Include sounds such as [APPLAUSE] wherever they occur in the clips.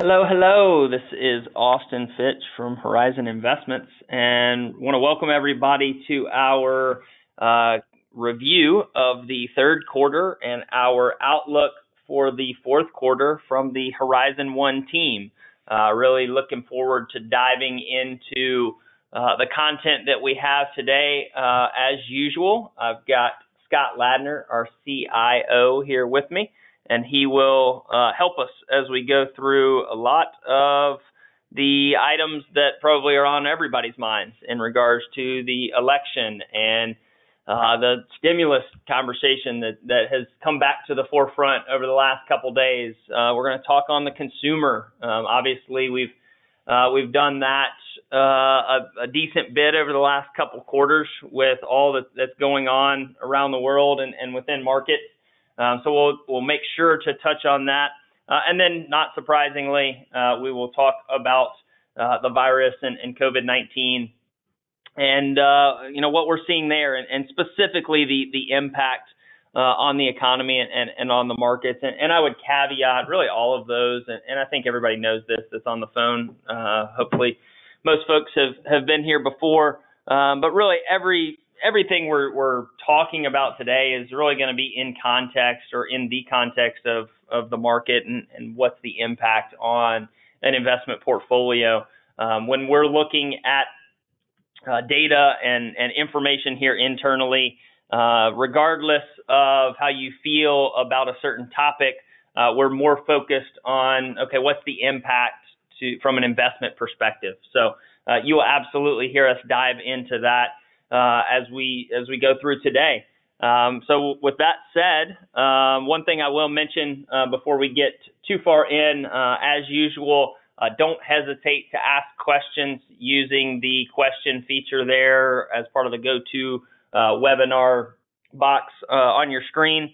Hello, hello. This is Austin Fitch from Horizon Investments, and want to welcome everybody to our uh, review of the third quarter and our outlook for the fourth quarter from the Horizon One team. Uh, really looking forward to diving into uh, the content that we have today. Uh, as usual, I've got Scott Ladner, our CIO, here with me and he will uh, help us as we go through a lot of the items that probably are on everybody's minds in regards to the election and uh, the stimulus conversation that, that has come back to the forefront over the last couple days. Uh, we're going to talk on the consumer. Um, obviously, we've uh, we've done that uh, a, a, decent bit over the last couple quarters with all that, that's going on around the world and, and within markets. Um, so we'll we'll make sure to touch on that, uh, and then not surprisingly, uh, we will talk about uh, the virus and, and COVID-19, and uh, you know what we're seeing there, and, and specifically the the impact uh, on the economy and, and, and on the markets. And, and I would caveat really all of those, and, I think everybody knows this that's on the phone. Uh, hopefully, most folks have have been here before. Um, but really, every everything we're, we're talking about today is really going to be in context or in the context of, of the market and, and what's the impact on an investment portfolio. Um, when we're looking at uh, data and, and information here internally, uh, regardless of how you feel about a certain topic, uh, we're more focused on okay, what's the impact to from an investment perspective. So uh, you will absolutely hear us dive into that uh, as we as we go through today. Um, so with that said, um, one thing I will mention uh, before we get too far in, uh, as usual, uh, don't hesitate to ask questions using the question feature there as part of the go-to uh, webinar box uh, on your screen.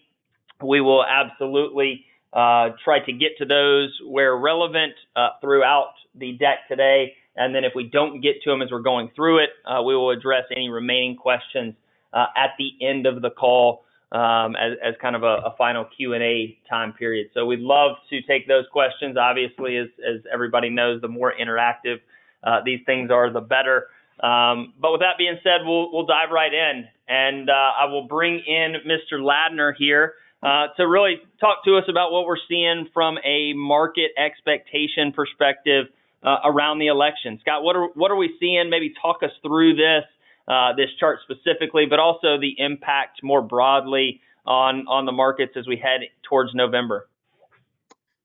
We will absolutely try to get to those where relevant throughout the deck today. And then if we don't get to them as we're going through it, uh, we will address any remaining questions uh, at the end of the call um, as, as, kind of a, a final Q&A time period. So we'd love to take those questions. Obviously, as, as everybody knows, the more interactive uh, these things are, the better. Um, but with that being said, we'll, we'll dive right in. And uh, I will bring in Mr. Ladner here uh, to really talk to us about what we're seeing from a market expectation perspective uh, around the election. Scott, what are what are we seeing? Maybe talk us through this uh, this chart specifically, but also the impact more broadly on on the markets as we head towards November.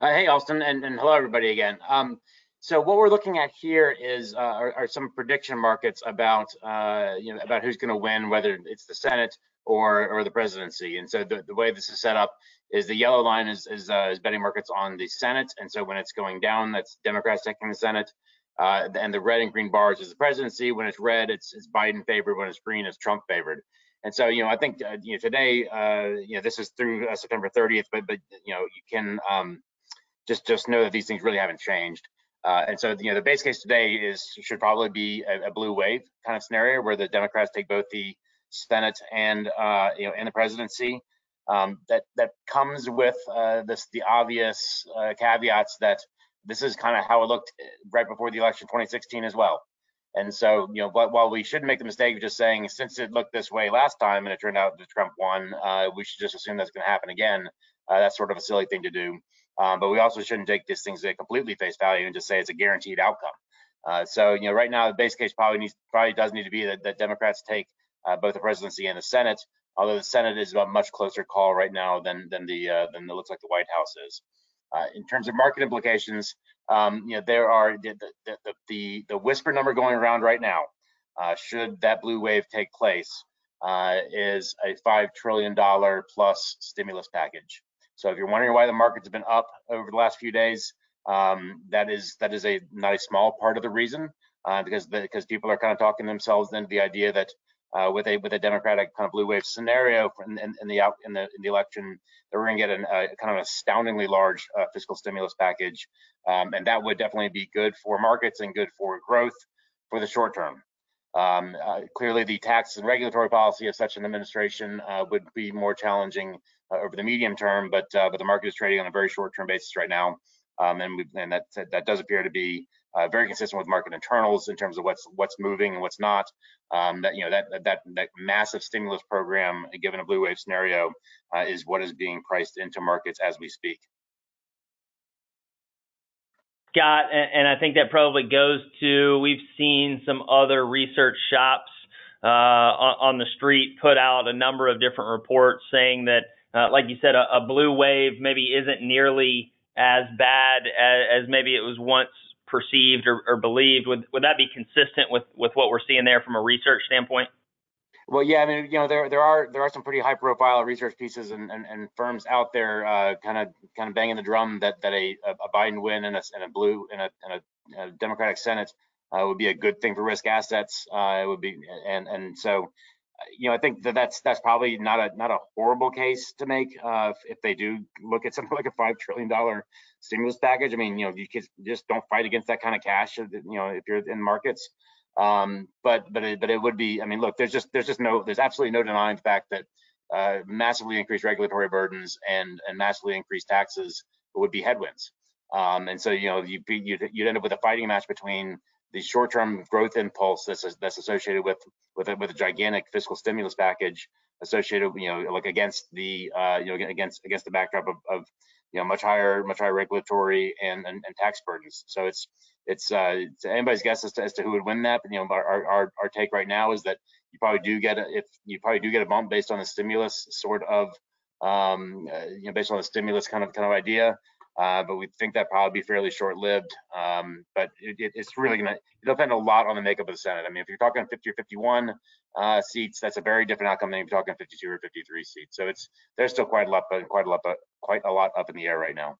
Uh, hey, Austin, and, and hello everybody again. Um, so what we're looking at here is uh, are, are, some prediction markets about uh, you know about who's going to win, whether it's the Senate or or the presidency. And so the, the way this is set up is the yellow line is is, uh, is betting markets on the Senate, and so when it's going down, that's Democrats taking the Senate. Uh, and the red and green bars is the presidency. When it's red, it's, it's Biden favored. When it's green, it's Trump favored. And so, you know, I think uh, you know today, uh, you know, this is through uh, September 30th, but but you know, you can um, just just know that these things really haven't changed. Uh, and so, you know, the base case today is should probably be a, a, blue wave kind of scenario where the Democrats take both the Senate and uh, you know and the presidency. Um, that that comes with uh, this the obvious uh, caveats that this is kind of how it looked uh, right before the election 2016 as well. And so, you know, but while we shouldn't make the mistake of just saying since it looked this way last time and it turned out that Trump won, uh, we should just assume that's going to happen again. Uh, that's sort of a silly thing to do. Um, but we also shouldn't take these things at completely face value and just say it's a guaranteed outcome. Uh, so, you know, right now the base case probably needs probably does need to be that, that Democrats take both the presidency and the Senate. Although the Senate is a much closer call right now than than the uh, than it looks like the White House is. Uh, in terms of market implications, um, you know there are the the, the the whisper number going around right now. Uh, should that blue wave take place, uh, is a five trillion dollar plus stimulus package. So if you're wondering why the markets have been up over the last few days, um, that is that is a not a small part of the reason uh, because the, because people are kind of talking themselves into the idea that uh, with a with a Democratic kind of blue wave scenario in, in, in the out in the in the election, that we're going to get an, a kind of an astoundingly large uh, fiscal stimulus package, um, and that would definitely be good for markets and good for growth for the short term. Um, uh, clearly, the tax and regulatory policy of such an administration uh, would be more challenging uh, over the medium term, but uh, but the market is trading on a very short term basis right now. um, and we, and that that does appear to be uh, very consistent with market internals in terms of what's what's moving and what's not. Um, that you know that that that massive stimulus program, given a blue wave scenario, uh, is what is being priced into markets as we speak. Scott, and I think that probably goes to we've seen some other research shops uh, on, the street put out a number of different reports saying that, uh, like you said, a, a, blue wave maybe isn't nearly as bad as, as maybe it was once perceived or, or believed. Would would that be consistent with with what we're seeing there from a research standpoint? Well, yeah, I mean, you know, there there are there are some pretty high profile research pieces and, and, and firms out there kind of kind of banging the drum that that a, a Biden win and a, and a blue and a, and a, a Democratic Senate uh, would be a good thing for risk assets. Uh, it would be and and so you know, I think that that's that's probably not a not a horrible case to make uh, if, they do look at something [LAUGHS] like a five trillion dollar stimulus package. I mean, you know, you just don't fight against that kind of cash. You know, if you're in markets, um, but but it, but it would be. I mean, look, there's just there's just no there's absolutely no denying the fact that uh, massively increased regulatory burdens and and massively increased taxes would be headwinds. Um, and so you know you you'd, you'd end up with a fighting match between the short-term growth impulse that's that's associated with with a, with a gigantic fiscal stimulus package associated you know like against the uh, you know against against the backdrop of, of you know much higher much higher regulatory and, and, and tax burdens. So it's it's, uh, it's anybody's guess as to, as to who would win that. But you know our, our our take right now is that you probably do get a, if you probably do get a bump based on the stimulus sort of um, uh, you know based on the stimulus kind of kind of idea. Uh, but we think that probably be fairly short-lived. Um, but it, it, it's really going to depend a lot on the makeup of the Senate. I mean, if you're talking 50 or 51 uh, seats, that's a very different outcome than if you're talking 52 or 53 seats. So it's there's still quite a lot, quite a lot, quite a lot up in the air right now.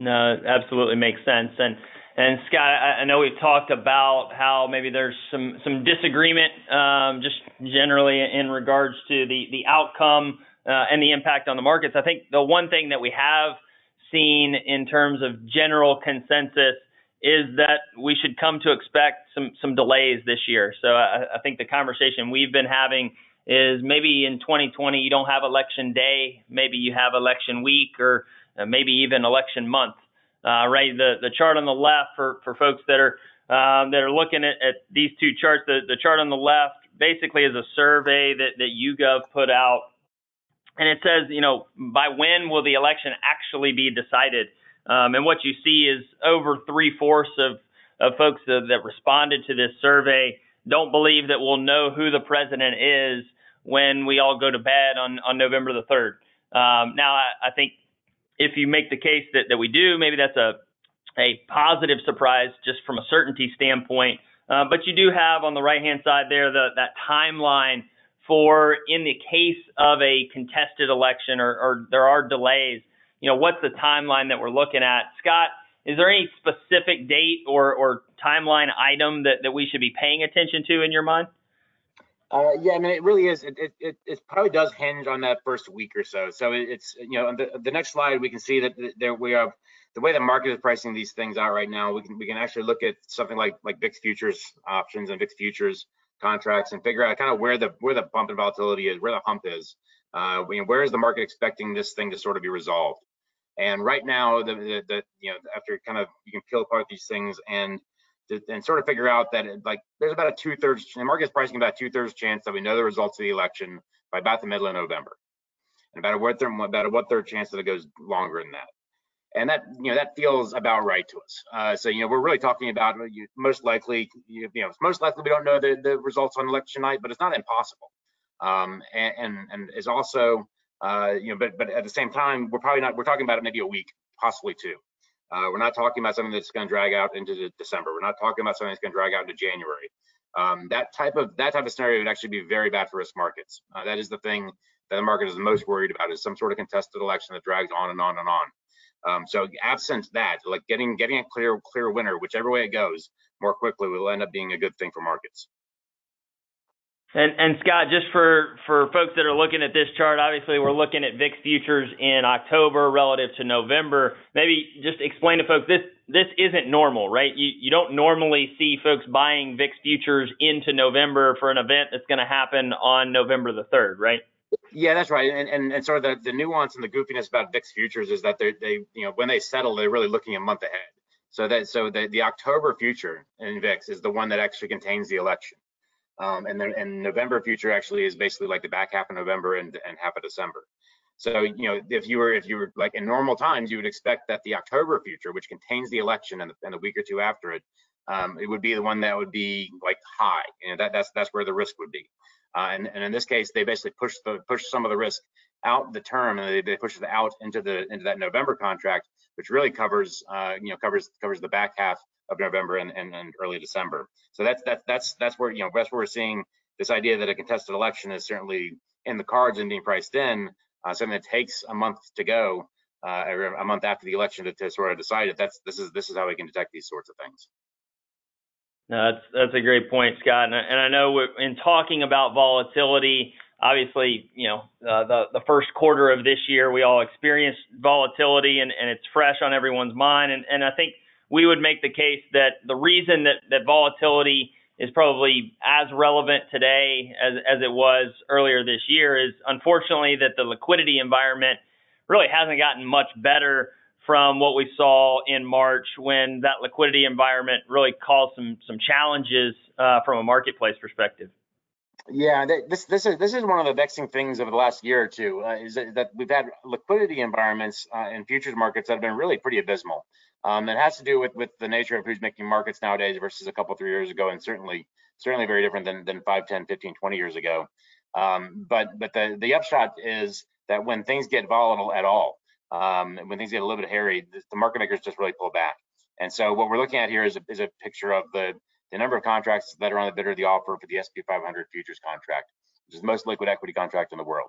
No, absolutely makes sense. And and Scott, I, I know we've talked about how maybe there's some some disagreement, um, just generally in regards to the the outcome uh, and the impact on the markets. I think the one thing that we have seen in terms of general consensus is that we should come to expect some some delays this year. So I, I think the conversation we've been having is maybe in 2020 you don't have election day, maybe you have election week, or uh, maybe even election month. Uh, right, the the chart on the left for for folks that are um, that are looking at, at these two charts, the the chart on the left basically is a survey that that YouGov put out and it says, you know, by when will the election actually be decided? Um, and what you see is over three fourths of, of folks that, that responded to this survey don't believe that we'll know who the president is when we all go to bed on, on November the 3rd. Um, now, I, I think if you make the case that, that we do, maybe that's a, a positive surprise just from a certainty standpoint. Uh, but you do have on the right hand side there the, that timeline for in the case of a contested election or, or there are delays, you know, what's the timeline that we're looking at? Scott, is there any specific date or, or timeline item that, that we should be paying attention to in your mind? Uh, yeah, I mean, it really is. It, it, it probably does hinge on that first week or so. So it's, you know, the, the next slide, we can see that there we have the way the market is pricing these things out right now. We can we can actually look at something like like VIX futures options and VIX futures contracts and figure out kind of where the where the bump and volatility is, where the hump is. Uh, where is the market expecting this thing to sort of be resolved? And right now, the, the, the you know after kind of you can peel apart these things and and sort of figure out that it, like there's about a two thirds the market's pricing about two thirds chance that we know the results of the election by about the middle of November, and about a what third about a what third chance that it goes longer than that and that you know that feels about right to us. Uh, so you know we're really talking about you, most likely you, you, know most likely we don't know the, the results on election night, but it's not impossible. Um, and, and and is also uh, you know but but at the same time we're probably not we're talking about it maybe a week, possibly two. Uh, we're not talking about something that's going to drag out into December. We're not talking about something that's going to drag out into January. Um, that type of that type of scenario would actually be very bad for risk markets. Uh, that is the thing that the market is most worried about is some sort of contested election that drags on and on and on. Um, so absent that, like getting getting a clear clear winner, whichever way it goes, more quickly will end up being a good thing for markets. And, and Scott, just for, for folks that are looking at this chart, obviously we're looking at VIX futures in October relative to November. Maybe just explain to folks this this isn't normal, right? You you don't normally see folks buying VIX futures into November for an event that's going to happen on November the third, right? Yeah, that's right. And, and, and sort of the, the nuance and the goofiness about VIX futures is that they they you know when they settle, they're really looking a month ahead. So that so the, the October future in VIX is the one that actually contains the election. Um, and then and November future actually is basically like the back half of November and, and half of December. So you know if you were if you were like in normal times, you would expect that the October future, which contains the election and the, and week or two after it, um, it would be the one that would be like high. You know that that's that's where the risk would be. Uh, and, and in this case, they basically push the push some of the risk out the term and they, they push it out into the into that November contract, which really covers uh, you know covers covers the back half of November and, and, and early December. So that's that's that's that's where you know that's where we're seeing this idea that a contested election is certainly in the cards and being priced in. Uh, something that takes a month to go, uh, a month after the election to, to sort of decide it. That's this is this is how we can detect these sorts of things. No, that's that's a great point, Scott. And, I know in talking about volatility, obviously, you know, uh, the the first quarter of this year, we all experienced volatility, and, and it's fresh on everyone's mind. And and I think we would make the case that the reason that that volatility is probably as relevant today as as it was earlier this year is unfortunately that the liquidity environment really hasn't gotten much better from what we saw in March when that liquidity environment really caused some some challenges uh, from a marketplace perspective. Yeah, this this is this is one of the vexing things over the last year or two uh, is that, we've had liquidity environments uh, in futures markets that have been really pretty abysmal. Um, it has to do with with the nature of who's making markets nowadays versus a couple three years ago, and certainly certainly very different than than 5, 10, 15, 20 years ago. Um, but but the the upshot is that when things get volatile at all, um, when things get a little bit hairy, the, market makers just really pull back. And so what we're looking at here is a, is a picture of the, the number of contracts that are on the bid or the offer for the SP 500 futures contract, which is the most liquid equity contract in the world.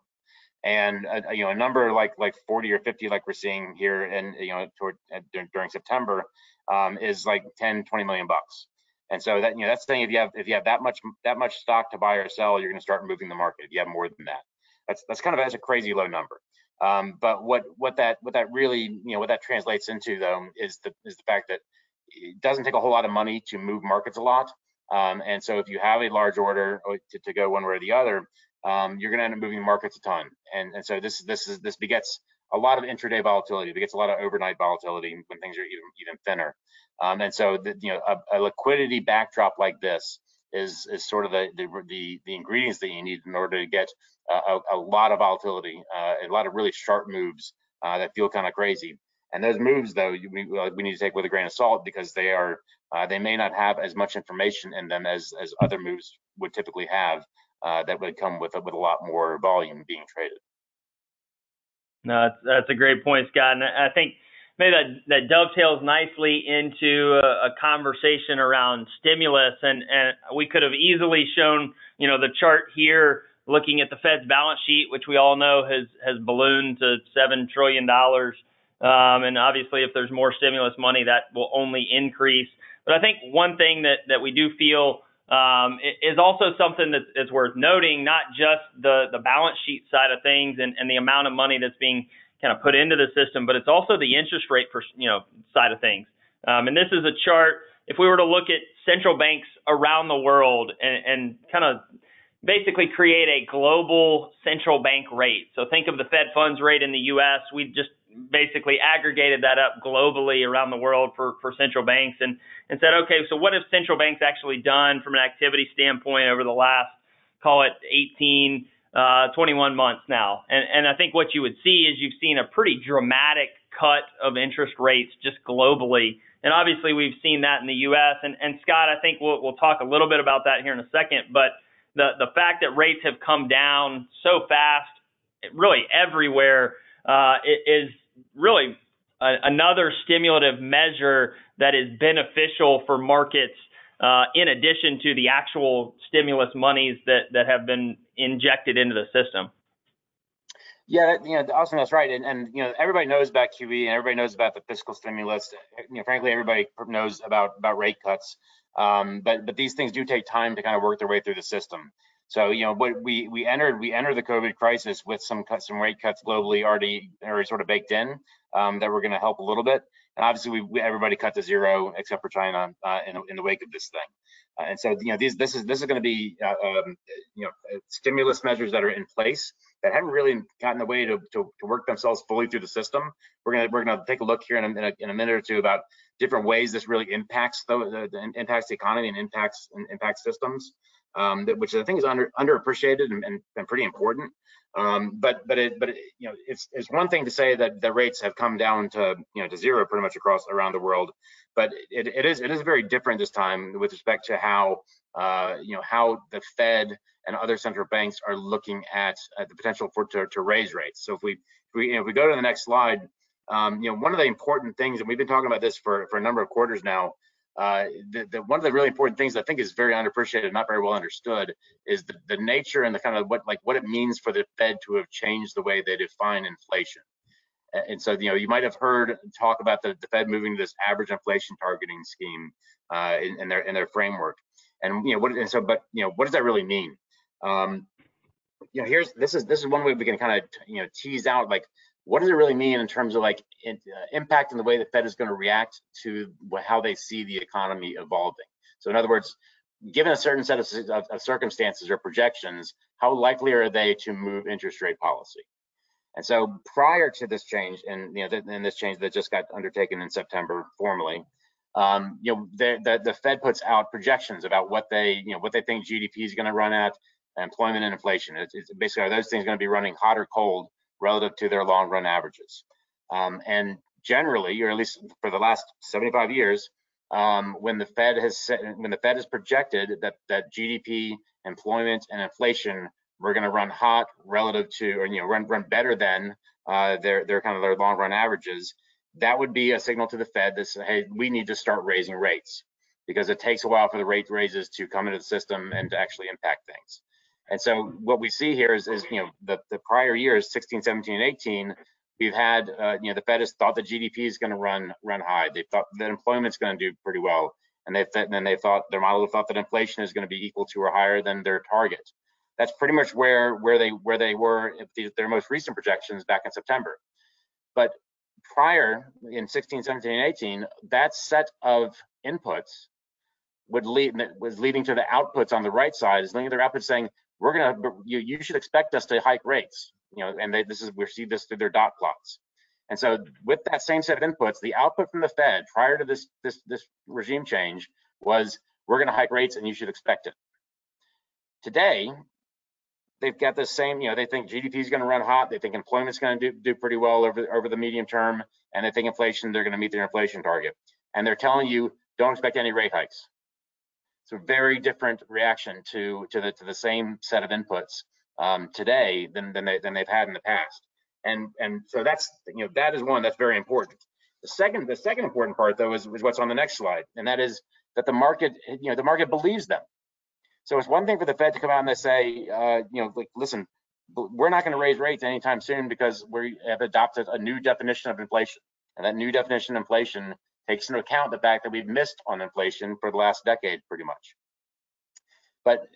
And uh, you know a number like like 40 or 50 like we're seeing here and you know toward uh, during September um, is like 10 20 million bucks. And so that you know that's thing if you have if you have that much that much stock to buy or sell, you're going to start moving the market. If you have more than that, that's that's kind of as a crazy low number. Um, but what what that what that really you know what that translates into though is the is the fact that it doesn't take a whole lot of money to move markets a lot. Um, and so if you have a large order to, to go one way or the other, um, you're going to end up moving markets a ton. And and so this this is this begets a lot of intraday volatility. It begets a lot of overnight volatility when things are even even thinner. Um, and so the, you know a, a liquidity backdrop like this is is sort of the, the the ingredients that you need in order to get a, a lot of volatility, uh, a lot of really sharp moves uh, that feel kind of crazy. And those moves, though, we, we need to take with a grain of salt because they are uh, they may not have as much information in them as as other moves would typically have uh, that would come with with a lot more volume being traded. No, that's, that's a great point, Scott. And I think maybe that, that dovetails nicely into a, a, conversation around stimulus. And, and we could have easily shown, you know, the chart here looking at the Fed's balance sheet, which we all know has, has ballooned to $7 trillion. Um, and obviously, if there's more stimulus money, that will only increase. But I think one thing that, that we do feel um, is also something that is worth noting, not just the, the balance sheet side of things and, and the amount of money that's being kind of put into the system, but it's also the interest rate for you know side of things. Um, and this is a chart. If we were to look at central banks around the world and, and kind of basically create a global central bank rate. So think of the Fed funds rate in the U.S. We just basically aggregated that up globally around the world for, for central banks and, and said, okay, so what have central banks actually done from an activity standpoint over the last, call it 18 uh, 21 months now. And, and I think what you would see is you've seen a pretty dramatic cut of interest rates just globally. And obviously, we've seen that in the U.S. And, and Scott, I think we'll, we'll talk a little bit about that here in a second. But the, the fact that rates have come down so fast, really everywhere, uh, is really a, another stimulative measure that is beneficial for markets uh, in addition to the actual stimulus monies that, that have been injected into the system. Yeah, you know, Austin, that's right. And, and, you know, everybody knows about QE and everybody knows about the fiscal stimulus. You know, frankly, everybody knows about, about rate cuts. Um, but, but these things do take time to kind of work their way through the system. So, you know, what we, we entered, we entered the COVID crisis with some cuts, some rate cuts globally already, already sort of baked in um, that were going to help a little bit. And obviously, we, we, everybody cut to zero except for China uh, in, in the wake of this thing. Uh, and so, you know, these, this is this is going to be, uh, um, you know, stimulus measures that are in place that haven't really gotten the way to, to, to, work themselves fully through the system. We're gonna we're gonna take a look here in a, in a, in a minute or two about different ways this really impacts the, the, the impacts the economy and impacts and impacts systems, um, that, which I think is under underappreciated and, and, and pretty important. Um, but but it but it, you know it's it's one thing to say that the rates have come down to you know to zero pretty much across around the world, but it, it is it is very different this time with respect to how uh, you know how the Fed and other central banks are looking at, the potential for to, to raise rates. So if we if we you know, if we go to the next slide, um, you know one of the important things, and we've been talking about this for for a number of quarters now. Uh, the, the, one of the really important things I think is very underappreciated, not very well understood, is the, the nature and the kind of what like what it means for the Fed to have changed the way they define inflation. And so, you know, you might have heard talk about the, the Fed moving to this average inflation targeting scheme uh, in, in, their in their framework. And you know, what and so, but you know, what does that really mean? Um, you know, here's this is this is one way we can kind of you know tease out like what does it really mean in terms of like in, uh, impact in the way the Fed is going to react to how they see the economy evolving. So in other words, given a certain set of, of, of circumstances or projections, how likely are they to move interest rate policy? And so prior to this change, and you know, and this change that just got undertaken in September formally, um, you know, the, the, the Fed puts out projections about what they, you know, what they think GDP is going to run at, employment and inflation. It's, it's basically are those things going to be running hot or cold relative to their long run averages? Um, and generally, or at least for the last 75 years, um, when the Fed has set, when the Fed has projected that that GDP, employment, and inflation were going to run hot relative to, or you know, run run better than uh, their their kind of their long run averages, that would be a signal to the Fed that says, hey, we need to start raising rates because it takes a while for the rate raises to come into the system and to actually impact things. And so what we see here is, is you know, the, the prior years, 16, 17, and 18, we've had, uh, you know, the Fed has thought that GDP is going to run run high. They thought that employment's going to do pretty well, and they th- then they thought their model thought that inflation is going to be equal to or higher than their target. That's pretty much where where they where they were the, their most recent projections back in September. But prior in 16, 17, and 18, that set of inputs would lead was leading to the outputs on the right side is leading to their outputs saying we're gonna you you should expect us to hike rates you know and they, this is we see this through their dot plots and so with that same set of inputs the output from the fed prior to this this this regime change was we're going to hike rates and you should expect it today they've got the same, you know, they think GDP is going to run hot. They think employment's going to do, do pretty well over, over the medium term. And they think inflation, they're going to meet their inflation target. And they're telling you, don't expect any rate hikes. It's a very different reaction to, to, the, to the same set of inputs um, today than, than, they, than they've had in the past. And, and so that's, you know, that is one that's very important. The second, the second important part though is, is what's on the next slide. And that is that the market, you know, the market believes them. So it's one thing for the Fed to come out and they say, uh, you know, like, listen, we're not going to raise rates anytime soon because we have adopted a new definition of inflation. And that new definition of inflation takes into account the fact that we've missed on inflation for the last decade, pretty much. But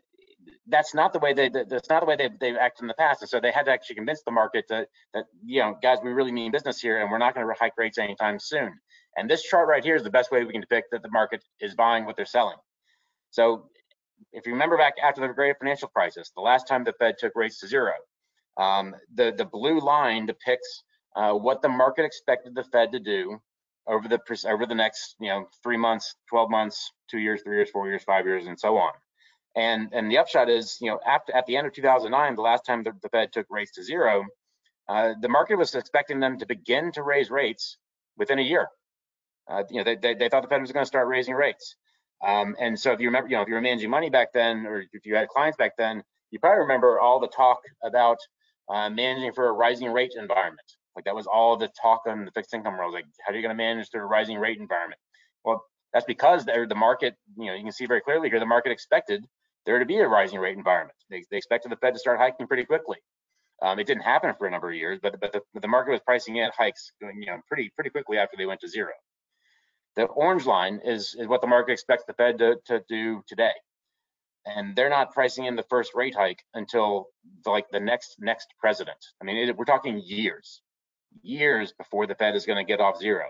that's not the way they that's not the way they've, they've acted in the past and so they had to actually convince the market that that you know guys we really mean business here and we're not going to hike rates anytime soon and this chart right here is the best way we can depict that the market is buying what they're selling so if you remember back after the great financial crisis, the last time the Fed took rates to zero, um, the, the blue line depicts uh, what the market expected the Fed to do over the over the next you know three months, 12 months, two years, three years, four years, five years, and so on. And and the upshot is you know after at the end of 2009, the last time the, the Fed took rates to zero, uh, the market was expecting them to begin to raise rates within a year. Uh, you know they, they, they thought the Fed was going to start raising rates. Um, and so if you remember, you know, if you were managing money back then, or if you had clients back then, you probably remember all the talk about uh, managing for a rising rate environment. Like that was all the talk on the fixed income world. Like, how are you going to manage a rising rate environment? Well, that's because the market, you know, you can see very clearly here, the market expected there to be a rising rate environment. They, they expected the Fed to start hiking pretty quickly. Um, it didn't happen for a number of years, but but the, the market was pricing in hikes, you know, pretty pretty quickly after they went to zero. The orange line is, is what the market expects the Fed to, to do today. And they're not pricing in the first rate hike until the, like the next next president. I mean, it, we're talking years, years before the Fed is going to get off zero.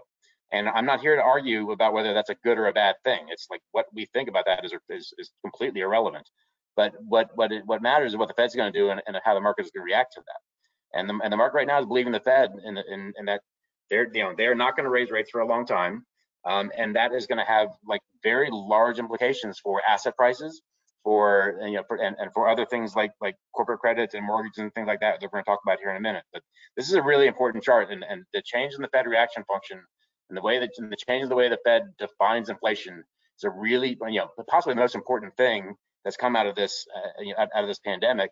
And I'm not here to argue about whether that's a good or a bad thing. It's like what we think about that is is, is completely irrelevant. But what what it, what matters is what the Fed's going to do and, and, how the market is going to react to that. And the and the market right now is believing the Fed in, in, in that they're you know they're not going to raise rates for a long time, um, and that is going to have like very large implications for asset prices, for you know for, and, and for other things like like corporate credit and mortgages and things like that that we're going to talk about here in a minute. But this is a really important chart, and and the change in the Fed reaction function and the way that the change in the way the Fed defines inflation is a really you know possibly the most important thing that's come out of this uh, you know, out, of this pandemic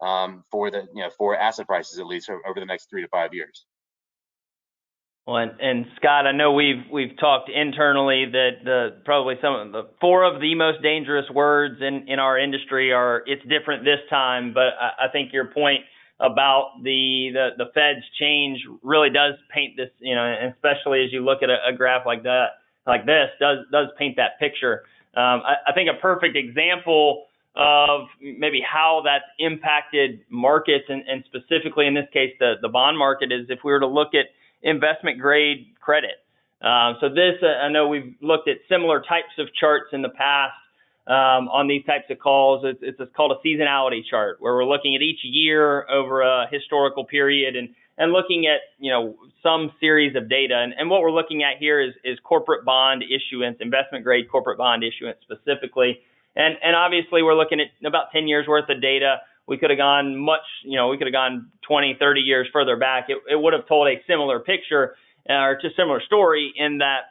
um, for the you know for asset prices at least over the next three to five years. Well, and, and, Scott, I know we've we've talked internally that the probably some of the four of the most dangerous words in in our industry are it's different this time. But I, I think your point about the, the the Fed's change really does paint this, you know, especially as you look at a, a graph like that like this does does paint that picture. Um, I, I think a perfect example of maybe how that's impacted markets and, and specifically in this case the the bond market is if we were to look at investment grade credit. Um, so this, uh, I know we've looked at similar types of charts in the past um, on these types of calls. It's, it's, called a seasonality chart where we're looking at each year over a historical period and and looking at you know some series of data. And, and what we're looking at here is is corporate bond issuance, investment grade corporate bond issuance specifically. And and obviously we're looking at about 10 years worth of data we could have gone much, you know, we could have gone 20, 30 years further back. It, it would have told a similar picture uh, or just similar story in that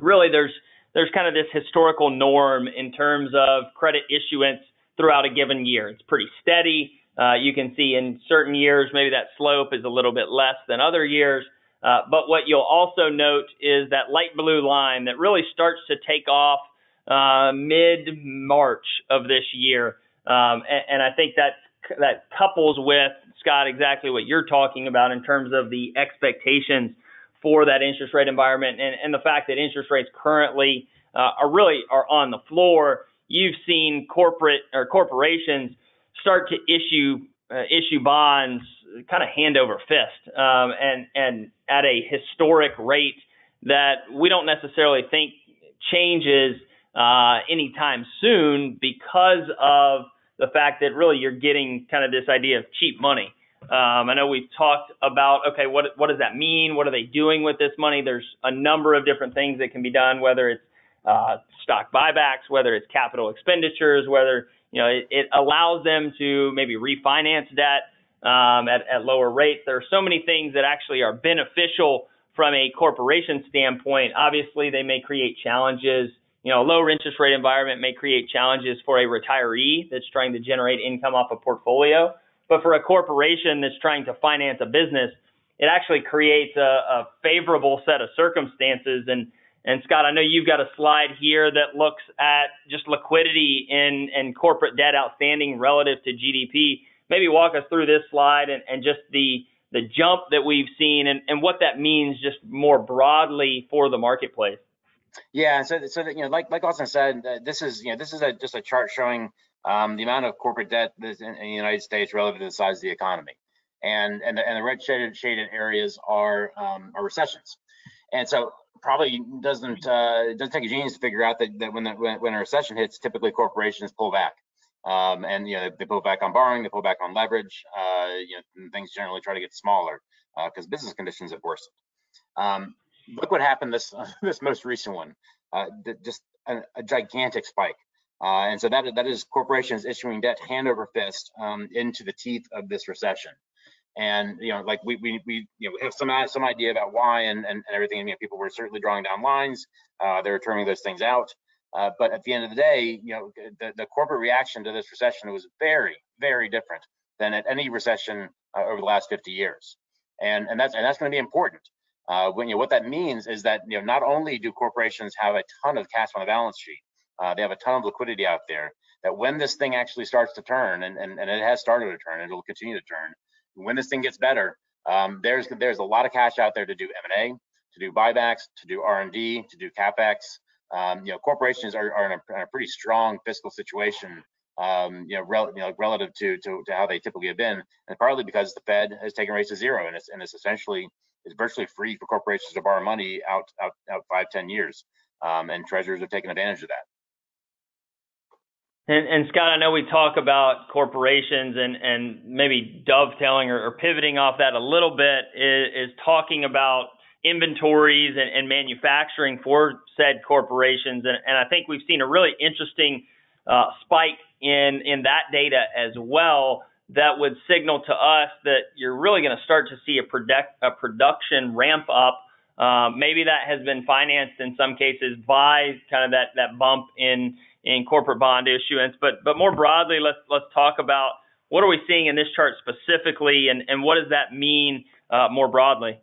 really there's there's kind of this historical norm in terms of credit issuance throughout a given year. It's pretty steady. Uh, you can see in certain years maybe that slope is a little bit less than other years. Uh, but what you'll also note is that light blue line that really starts to take off uh, mid March of this year. Um, and, and I think that that couples with Scott exactly what you're talking about in terms of the expectations for that interest rate environment and, and the fact that interest rates currently uh, are really are on the floor. You've seen corporate or corporations start to issue uh, issue bonds kind of hand over fist um, and and at a historic rate that we don't necessarily think changes uh, anytime soon because of the fact that really you're getting kind of this idea of cheap money. Um, I know we've talked about okay, what what does that mean? What are they doing with this money? There's a number of different things that can be done, whether it's uh, stock buybacks, whether it's capital expenditures, whether you know it, it allows them to maybe refinance debt um, at, at lower rates. There are so many things that actually are beneficial from a corporation standpoint. Obviously, they may create challenges you know, a lower interest rate environment may create challenges for a retiree that's trying to generate income off a portfolio. But for a corporation that's trying to finance a business, it actually creates a, a favorable set of circumstances. And, and Scott, I know you've got a slide here that looks at just liquidity in, in corporate debt outstanding relative to GDP. Maybe walk us through this slide and, and just the, the jump that we've seen and, and what that means just more broadly for the marketplace. Yeah, so so that, you know, like like Austin said, uh, this is you know this is a, just a chart showing um, the amount of corporate debt in, in, the United States relative to the size of the economy, and and the, and the red shaded shaded areas are um, are recessions, and so probably doesn't uh, doesn't take a genius to figure out that, that when, the, when when a recession hits, typically corporations pull back, um, and you know they pull back on borrowing, they pull back on leverage, uh, you know things generally try to get smaller because uh, business conditions have worsened. Um, look what happened this [LAUGHS] this most recent one, uh, just a, a, gigantic spike. Uh, and so that that is corporations issuing debt hand over fist um, into the teeth of this recession. And you know, like we we, we you know we have some some idea about why and and, and everything. And you know, people were certainly drawing down lines. Uh, they were turning those things out. Uh, but at the end of the day, you know, the, the corporate reaction to this recession was very, very different than at any recession uh, over the last 50 years. And and that's and that's going to be important. Uh, when you know, what that means is that you know not only do corporations have a ton of cash on the balance sheet, uh, they have a ton of liquidity out there. That when this thing actually starts to turn, and, and, and it has started to turn, it'll continue to turn. When this thing gets better, um, there's there's a lot of cash out there to do M&A, to do buybacks, to do R&D, to do capex. Um, you know, corporations are, are in, a, in, a, pretty strong fiscal situation um, you know, rel you know, relative to, to, to how they typically have been, and partly because the Fed has taken rates to zero, and it's and it's essentially it's virtually free for corporations to borrow money out out out five ten years, um, and treasurers have taken advantage of that. And, and, Scott, I know we talk about corporations and, and maybe dovetailing or, or pivoting off that a little bit is, is talking about inventories and, and, manufacturing for said corporations. And, and, I think we've seen a really interesting uh, spike in in that data as well that would signal to us that you're really going to start to see a, product, a production ramp up. Uh, maybe that has been financed in some cases by kind of that that bump in in corporate bond issuance. But but more broadly, let's let's talk about what are we seeing in this chart specifically, and and what does that mean uh, more broadly?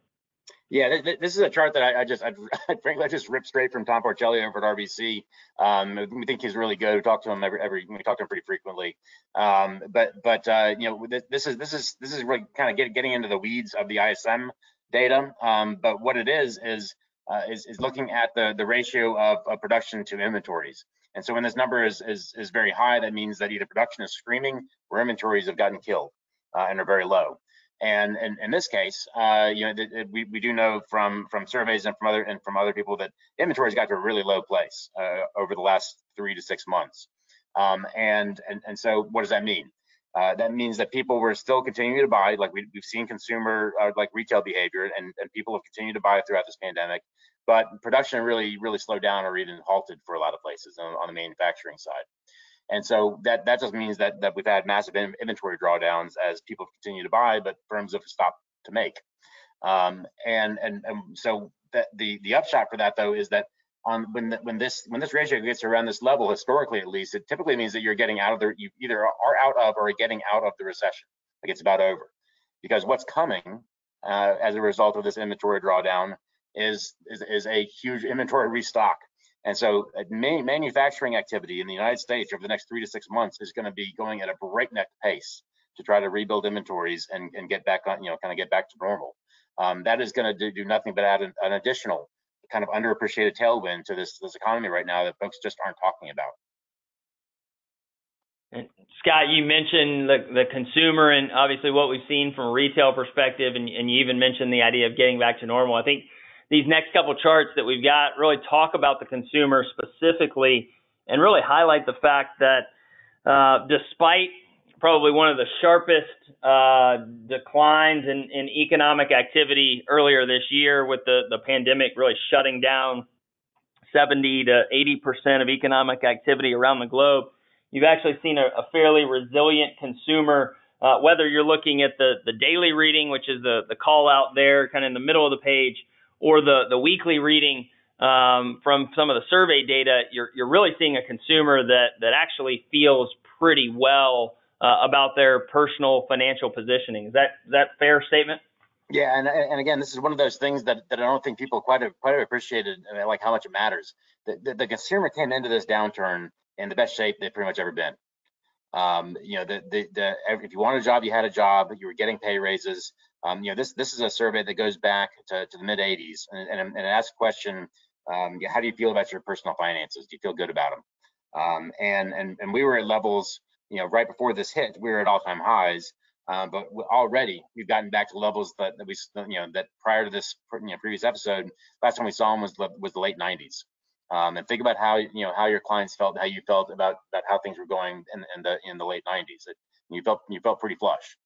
Yeah, this is a chart that I, I just, I, [LAUGHS] frankly, I just ripped straight from Tom Porcelli over at RBC. Um, we think he's really good. We talk to him every, every we talk to him pretty frequently. Um, but, but uh, you know, this is, this is, this is really kind of get, getting into the weeds of the ISM data. Um, but what it is is, uh, is, is looking at the the ratio of, of, production to inventories. And so when this number is, is is very high, that means that either production is screaming or inventories have gotten killed uh, and are very low. And in this case, uh, you know, it, it, we, we do know from from surveys and from other and from other people that inventories got to a really low place uh, over the last three to six months. Um, and, and and so what does that mean? Uh, that means that people were still continuing to buy, like we, have seen consumer, uh, like retail behavior, and, and people have continued to buy throughout this pandemic. But production really, really slowed down or even halted for a lot of places on, on the manufacturing side. And so that that just means that that we've had massive inventory drawdowns as people continue to buy, but firms have stopped to make. Um, and, and and so that the the upshot for that though is that on when the, when this when this ratio gets around this level, historically at least, it typically means that you're getting out of the you either are out of or getting out of the recession. Like it's about over, because what's coming uh, as a result of this inventory drawdown is is, is a huge inventory restock and so uh, manufacturing activity in the United States over the next three to six months is going to be going at a breakneck pace to try to rebuild inventories and, and get back on, you know, kind of get back to normal. Um, that is going to do, do, nothing but add an, an, additional kind of underappreciated tailwind to this this economy right now that folks just aren't talking about. And Scott, you mentioned the, the consumer and obviously what we've seen from a retail perspective, and, and you even mentioned the idea of getting back to normal. I think these next couple charts that we've got really talk about the consumer specifically and really highlight the fact that uh, despite probably one of the sharpest uh, declines in, in, economic activity earlier this year with the, the pandemic really shutting down 70 to 80 percent of economic activity around the globe, you've actually seen a, a fairly resilient consumer. Uh, whether you're looking at the, the daily reading, which is the, the call out there kind of in the middle of the page, or the the weekly reading um, from some of the survey data, you're you're really seeing a consumer that that actually feels pretty well uh, about their personal financial positioning. Is that is that fair statement? Yeah, and and again, this is one of those things that, that I don't think people quite have, quite have appreciated, I mean, like how much it matters. The, the, the consumer came into this downturn in the best shape they've pretty much ever been. Um, you know, the, the, the, if you wanted a job, you had a job, you were getting pay raises. Um, you know, this this is a survey that goes back to, to the mid 80s, and, and, and it asks a question: um, How do you feel about your personal finances? Do you feel good about them? Um, and and and we were at levels, you know, right before this hit, we were at all-time highs. Uh, but already we've gotten back to levels that, that we, you know, that prior to this, you know, previous episode, last time we saw them was was the late 90s. Um, and think about how you know how your clients felt, how you felt about about how things were going in, in the in the late 90s. It, you felt you felt pretty flush.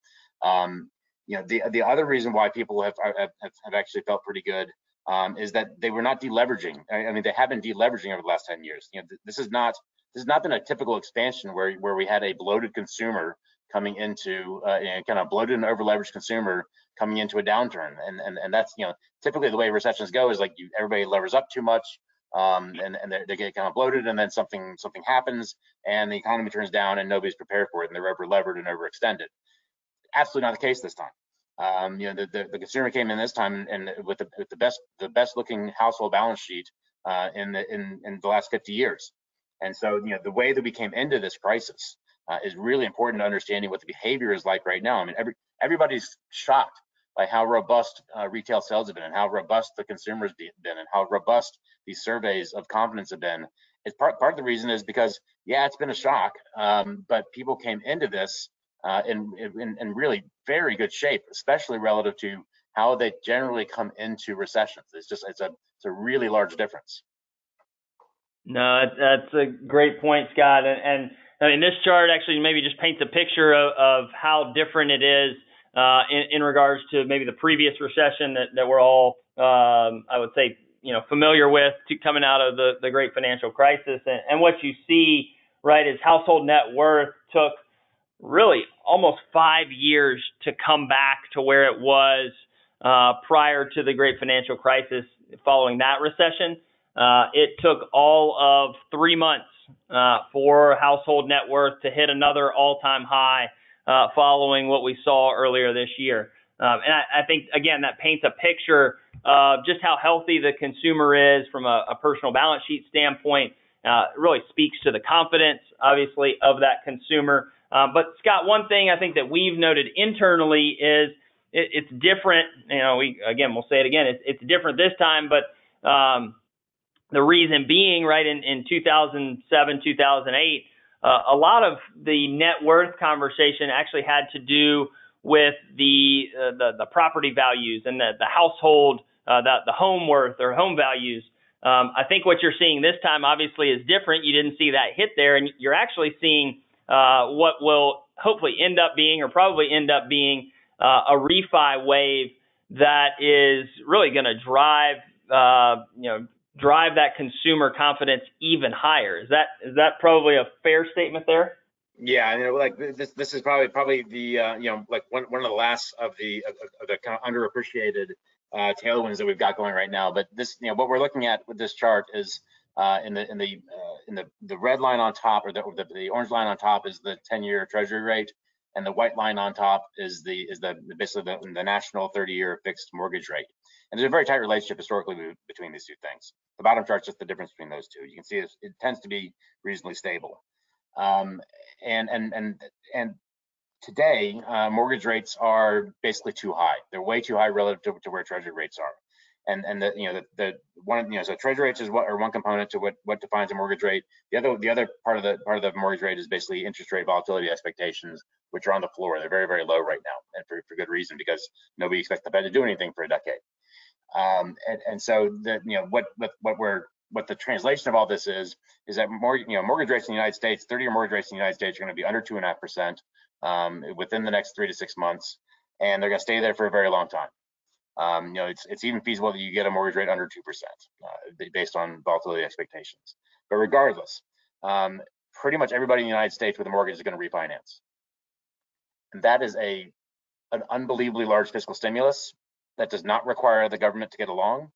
Um, you know, the the other reason why people have have, have actually felt pretty good um, is that they were not deleveraging. I, I mean, they have been deleveraging over the last 10 years. You know, th this is not this has not been a typical expansion where where we had a bloated consumer coming into uh, you know, kind of bloated and overleveraged consumer coming into a downturn. And and and that's you know typically the way recessions go is like you everybody levers up too much um, and, and they get kind of bloated and then something something happens and the economy turns down and nobody's prepared for it and they're over levered and overextended. Absolutely not the case this time. Um, you know, the, the, the, consumer came in this time and with the, with the best the best looking household balance sheet uh, in the in, in the last 50 years. And so, you know, the way that we came into this crisis uh, is really important to understanding what the behavior is like right now. I mean, every everybody's shocked by how robust uh, retail sales have been and how robust the consumers been and how robust these surveys of confidence have been. it's part part of the reason is because yeah, it's been a shock, um, but people came into this uh, in, in in really very good shape, especially relative to how they generally come into recessions. It's just it's a it's a really large difference. No, that's a great point, Scott. And, and I mean, this chart actually maybe just paints a picture of, of how different it is uh, in, in, regards to maybe the previous recession that, that we're all, um, I would say, you know, familiar with to coming out of the, the great financial crisis. And, and what you see, right, is household net worth took really almost five years to come back to where it was uh, prior to the great financial crisis following that recession. Uh, it took all of three months uh, for household net worth to hit another all-time high uh, following what we saw earlier this year. Um, and I, I, think again that paints a picture of just how healthy the consumer is from a, a personal balance sheet standpoint. Uh, really speaks to the confidence, obviously, of that consumer. Um, but Scott, one thing I think that we've noted internally is it, it's different. You know, we again we'll say it again. It's, it's different this time, but um, the reason being, right, in, in 2007, 2008, uh, a lot of the net worth conversation actually had to do with the uh, the, the, property values and the, the household, uh, the, the home worth or home values. Um, I think what you're seeing this time obviously is different. You didn't see that hit there, and you're actually seeing uh, what will hopefully end up being, or probably end up being, uh, a refi wave that is really going to drive, uh, you know, drive that consumer confidence even higher. Is that is that probably a fair statement there? Yeah, I know, like this this is probably probably the uh, you know like one one of the last of the of, the kind of underappreciated uh, tailwinds that we've got going right now. But this you know what we're looking at with this chart is uh, in the in the uh, in the the red line on top or the, the the orange line on top is the 10-year Treasury rate, and the white line on top is the is the basically the, the national 30-year fixed mortgage rate. And there's a very tight relationship historically between these two things. The bottom chart is just the difference between those two. You can see it, it tends to be reasonably stable. Um, and and and and today, uh, mortgage rates are basically too high. They're way too high relative to, to where treasury rates are. And and the you know the, the one you know so treasury rates is what or one component to what what defines a mortgage rate. The other the other part of the part of the mortgage rate is basically interest rate volatility expectations, which are on the floor. They're very very low right now, and for, for good reason because nobody expects the Fed to do anything for a decade. Um, and, and so you know, what, what, what we're, what the translation of all this is, is that more, you know, mortgage rates in the United States, 30 year mortgage rates in the United States are going to be under two and a half percent um, within the next three to six months, and they're going to stay there for a very long time. Um, you know, it's it's even feasible that you get a mortgage rate under two percent uh, based on volatility expectations. But regardless, um, pretty much everybody in the United States with a mortgage is going to refinance, and that is a an unbelievably large fiscal stimulus that does not require the government to get along.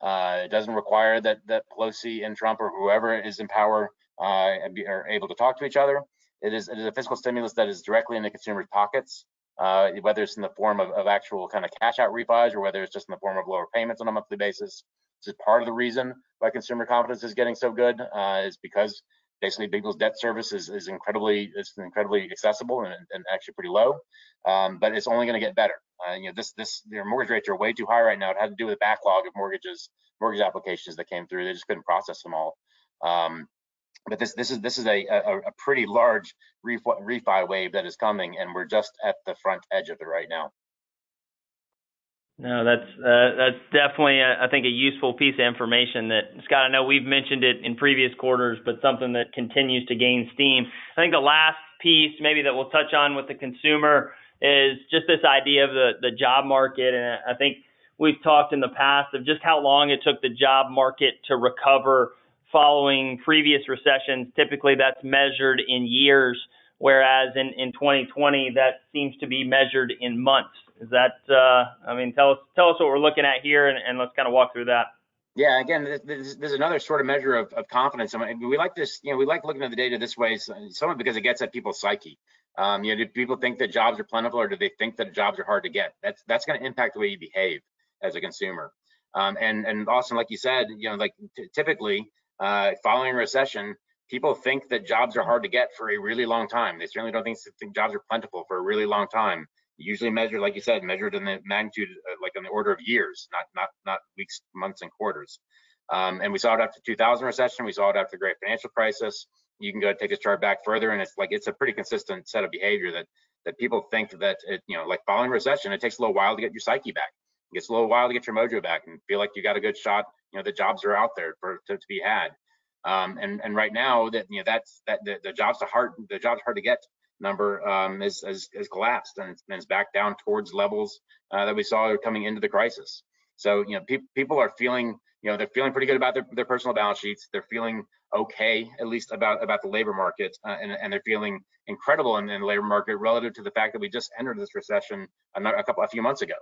Uh, it doesn't require that that Pelosi and Trump or whoever is in power uh, are able to talk to each other. It is, it is a fiscal stimulus that is directly in the consumer's pockets, uh, whether it's in the form of, of actual kind of cash out refis or whether it's just in the form of lower payments on a monthly basis. This is part of the reason why consumer confidence is getting so good uh, is because basically people's debt service is, is incredibly it's incredibly accessible and, and actually pretty low um, but it's only going to get better uh, you know this this their mortgage rates are way too high right now it had to do with the backlog of mortgages mortgage applications that came through they just couldn't process them all um, but this this is this is a, a, a pretty large refi, refi wave that is coming and we're just at the front edge of it right now no, that's uh, that's definitely a, I think a useful piece of information that Scott. I know we've mentioned it in previous quarters, but something that continues to gain steam. I think the last piece maybe that we'll touch on with the consumer is just this idea of the the job market, and I think we've talked in the past of just how long it took the job market to recover following previous recessions. Typically, that's measured in years, whereas in in 2020 that seems to be measured in months. Is that, uh, I mean, tell us tell us what we're looking at here, and, and let's kind of walk through that. Yeah, again, there's, there's another sort of measure of, of confidence. I mean, we like this, you know, we like looking at the data this way, some because it gets at people's psyche. Um, you know, do people think that jobs are plentiful, or do they think that jobs are hard to get? That's that's going to impact the way you behave as a consumer. Um, and and Austin, like you said, you know, like typically uh, following a recession, people think that jobs are hard to get for a really long time. They certainly don't think, think jobs are plentiful for a really long time usually measured, like you said, measured in the magnitude, uh, like in the order of years, not not not weeks, months, and quarters. Um, and we saw it after 2000 recession. We saw it after the great financial crisis. You can go take this chart back further and it's like, it's a pretty consistent set of behavior that, that people think that it, you know, like following recession, it takes a little while to get your psyche back. It gets a little while to get your mojo back and feel like you got a good shot. You know, the jobs are out there for to, to be had. Um, and and right now that you know that's that the, the jobs to hard the jobs hard to get number um, is, is, is collapsed and it's, and it's, back down towards levels uh, that we saw coming into the crisis. So you know pe people are feeling you know they're feeling pretty good about their, their personal balance sheets. They're feeling okay at least about about the labor market uh, and, and they're feeling incredible in, in, the labor market relative to the fact that we just entered this recession a, a couple a few months ago.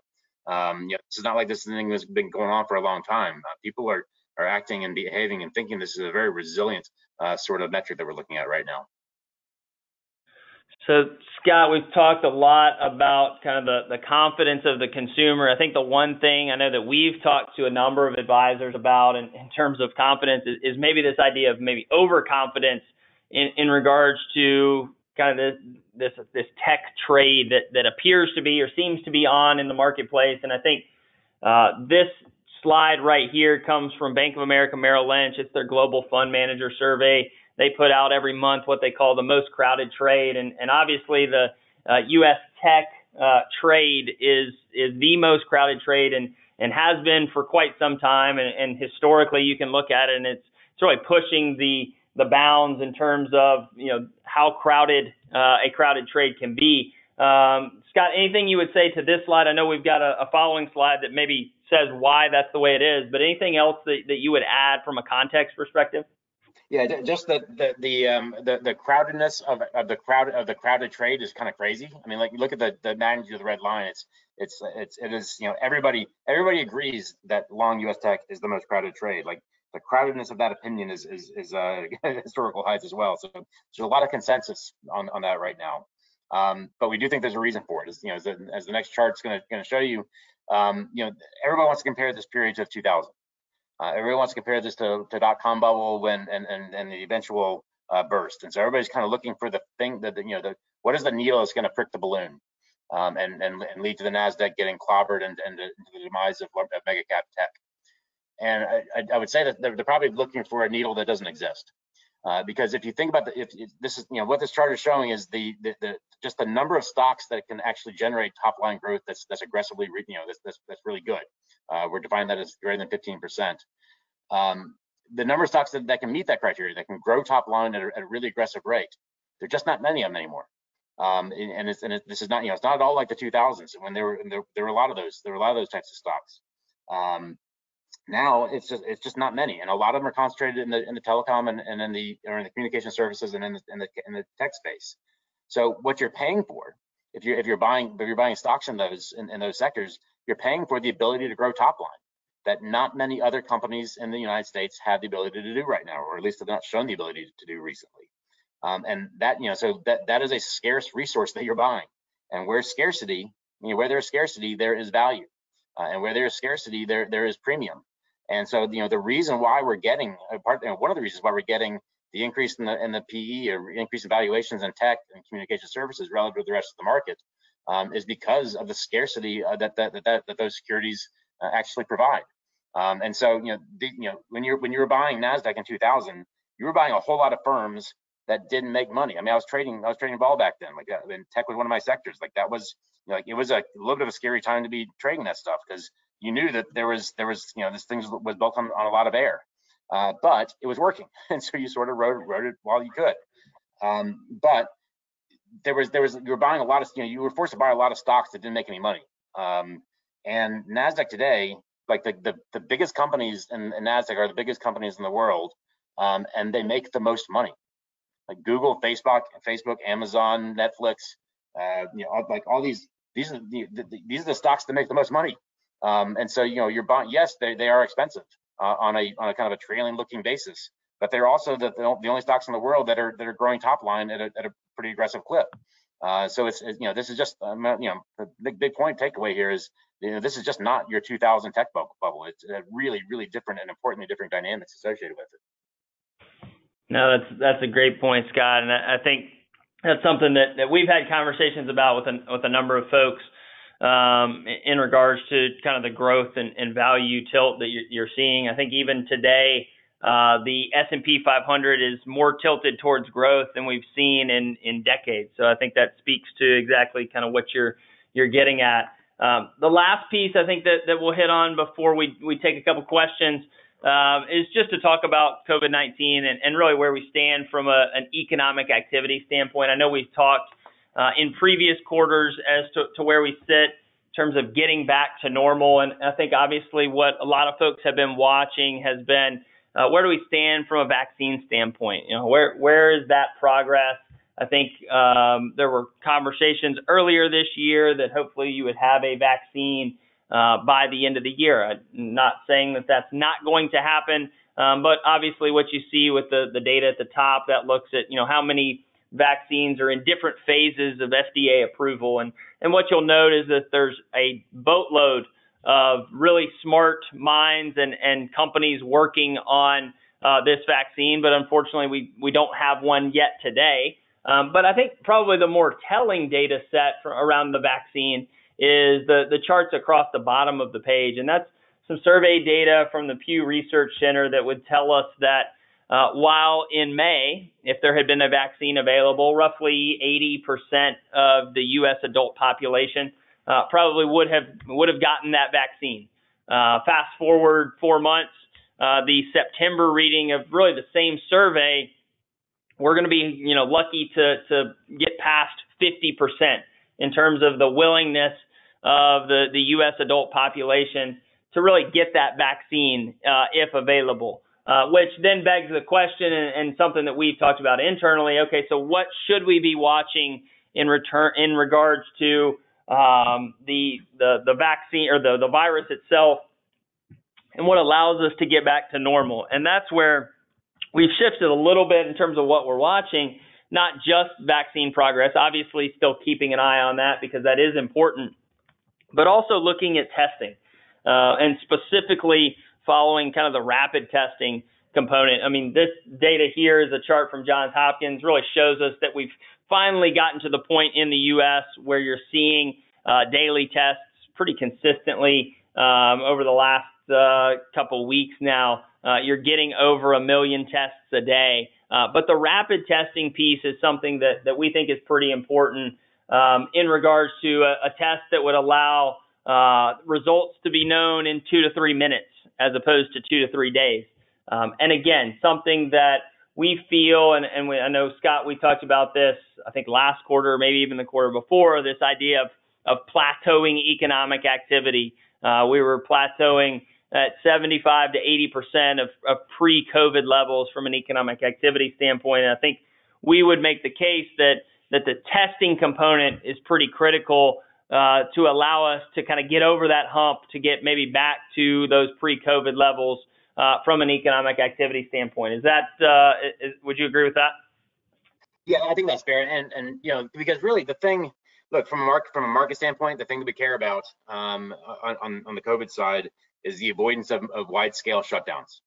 Um, you know, this is not like this thing has been going on for a long time. Uh, people are are acting and behaving and thinking this is a very resilient uh, sort of metric that we're looking at right now. So Scott, we've talked a lot about kind of the, the confidence of the consumer. I think the one thing I know that we've talked to a number of advisors about in, terms of confidence is, maybe this idea of maybe overconfidence in, in regards to kind of this this this tech trade that that appears to be or seems to be on in the marketplace. And I think uh, this slide right here comes from Bank of America Merrill Lynch. It's their global fund manager survey. They put out every month what they call the most crowded trade, and, and obviously the uh, U.S. tech uh, trade is is the most crowded trade and and has been for quite some time. And, and historically, you can look at it, and it's it's really pushing the the bounds in terms of you know how crowded uh, a crowded trade can be. Um, Scott, anything you would say to this slide? I know we've got a, a following slide that maybe says why that's the way it is. But anything else that, that you would add from a context perspective? Yeah, just the the the um, the, the crowdedness of, of the crowd of the crowded trade is kind of crazy. I mean, like you look at the the magnitude of the red line. It's it's it's it is you know everybody everybody agrees that long U.S. tech is the most crowded trade. Like the crowdedness of that opinion is is is uh, [LAUGHS] historical heights as well. So there's a lot of consensus on on that right now. Um, but we do think there's a reason for it. As you know, as the, as the next chart's going to going to show you, um, you know, everybody wants to compare this period to 2000. Uh, everybody wants to compare this to, to dot-com bubble when and, and, and the eventual uh, burst. And so everybody's kind of looking for the thing that, you know, the, what is the needle that's going to prick the balloon um, and, and, and lead to the NASDAQ getting clobbered and, and the, the demise of, of mega cap tech. And I, I, would say that they're, they're, probably looking for a needle that doesn't exist. Uh, because if you think about the, if, if, this is, you know, what this chart is showing is the, the, the, just the number of stocks that can actually generate top line growth that's, that's aggressively, you know, that's, that's, that's really good. Uh, we're defining that as greater than 15%. Um, the number of stocks that, that can meet that criteria, that can grow top line at a, at a really aggressive rate, there are just not many of them anymore. Um, and, and, it's, and it, this is not, you know, it's not at all like the 2000s when there were, there, there were a lot of those, there were a lot of those types of stocks. Um, now it's just it's just not many, and a lot of them are concentrated in the in the telecom and, and in the or in the communication services and in the, in the in the tech space. So what you're paying for, if you're if you're buying if you're buying stocks in those in, in those sectors, you're paying for the ability to grow top line that not many other companies in the United States have the ability to do right now, or at least have not shown the ability to do recently. Um, and that you know so that that is a scarce resource that you're buying, and where scarcity, you know, where there's scarcity, there is value, uh, and where there is scarcity, there there is premium. And so, you know, the reason why we're getting part, you know, one of the reasons why we're getting the increase in the in the PE or increase in valuations in tech and communication services relative to the rest of the market um, is because of the scarcity uh, that, that, that that those securities uh, actually provide. Um, and so, you know, the, you know, when you're when you were buying Nasdaq in 2000, you were buying a whole lot of firms that didn't make money. I mean, I was trading I was trading ball back then. Like that, and tech was one of my sectors. Like that was you know, like it was a, a little bit of a scary time to be trading that stuff because you knew that there was there was you know this thing was built on, on a lot of air, uh, but it was working, [LAUGHS] and so you sort of rode rode it while you could. Um, but there was there was you were buying a lot of you know you were forced to buy a lot of stocks that didn't make any money. Um, and Nasdaq today, like the the, the biggest companies in, in Nasdaq are the biggest companies in the world, um, and they make the most money. Like Google, Facebook, Facebook, Amazon, Netflix, uh, you know, like all these these are the, the, these are the stocks that make the most money. Um, and so, you know, you're buying, yes, they, they are expensive uh, on a on a kind of a trailing looking basis, but they're also the, the only stocks in the world that are that are growing top line at a, at a pretty aggressive clip. Uh, so it's, it's, you know this is just um, you know the big big point takeaway here is you know this is just not your 2000 tech bubble. It's really really different and importantly different dynamics associated with it. No, that's that's a great point, Scott, and I think that's something that, that we've had conversations about with a, with a number of folks um, in regards to kind of the growth and, and value tilt that you're, seeing. I think even today, uh, the S&P 500 is more tilted towards growth than we've seen in, in decades. So I think that speaks to exactly kind of what you're you're getting at. Um, the last piece I think that, that we'll hit on before we, we take a couple questions um, is just to talk about COVID 19 and, and, really where we stand from a, an economic activity standpoint. I know we've talked uh, in previous quarters as to, to where we sit in terms of getting back to normal. And I think obviously what a lot of folks have been watching has been uh, where do we stand from a vaccine standpoint? You know, where where is that progress? I think um, there were conversations earlier this year that hopefully you would have a vaccine uh, by the end of the year. I'm not saying that that's not going to happen, um, but obviously what you see with the, the data at the top that looks at you know how many vaccines are in different phases of FDA approval, and and what you'll note is that there's a boatload of really smart minds and and companies working on uh, this vaccine, but unfortunately we we don't have one yet today. Um, but I think probably the more telling data set around the vaccine is the, the charts across the bottom of the page. And that's some survey data from the Pew Research Center that would tell us that uh, while in May, if there had been a vaccine available, roughly 80% of the U.S. adult population uh, probably would have would have gotten that vaccine. Uh, fast forward four months, uh, the September reading of really the same survey we're going to be, you know, lucky to to get past 50% in terms of the willingness of the the U.S. adult population to really get that vaccine uh, if available. Uh, which then begs the question, and, and, something that we've talked about internally. Okay, so what should we be watching in return in regards to um, the the the vaccine or the the virus itself, and what allows us to get back to normal? And that's where we've shifted a little bit in terms of what we're watching, not just vaccine progress, obviously still keeping an eye on that because that is important, but also looking at testing uh, and specifically following kind of the rapid testing component. I mean, this data here is a chart from Johns Hopkins, really shows us that we've finally gotten to the point in the U.S. where you're seeing uh, daily tests pretty consistently um, over the last uh, couple weeks now uh, you're getting over a million tests a day. Uh, but the rapid testing piece is something that, that we think is pretty important um, in regards to a, a, test that would allow uh, results to be known in two to three minutes as opposed to two to three days. Um, and again, something that we feel, and, and we, I know Scott, we talked about this, I think last quarter, maybe even the quarter before, this idea of, of plateauing economic activity. Uh, we were plateauing at 75 to 80 percent of, of pre-COVID levels from an economic activity standpoint. And I think we would make the case that that the testing component is pretty critical uh, to allow us to kind of get over that hump to get maybe back to those pre-COVID levels uh, from an economic activity standpoint. Is that uh, is, would you agree with that? Yeah, I think that's fair. And and you know because really the thing, look from a market from a market standpoint, the thing that we care about um, on on the COVID side is the avoidance of, of wide scale shutdowns.